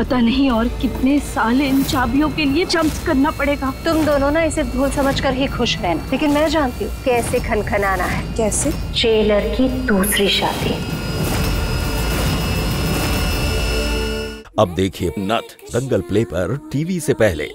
पता नहीं और कितने साल इन चाबियों के लिए जंप करना पड़ेगा। तुम दोनों ना इसे भूल समझ कर ही खुश रहना। लेकिन मैं जानती हूँ कैसे खनखनाना है। कैसे? जेलर की दूसरी शादी। अब देखिए नथ दंगल प्ले पर टीवी से पहले।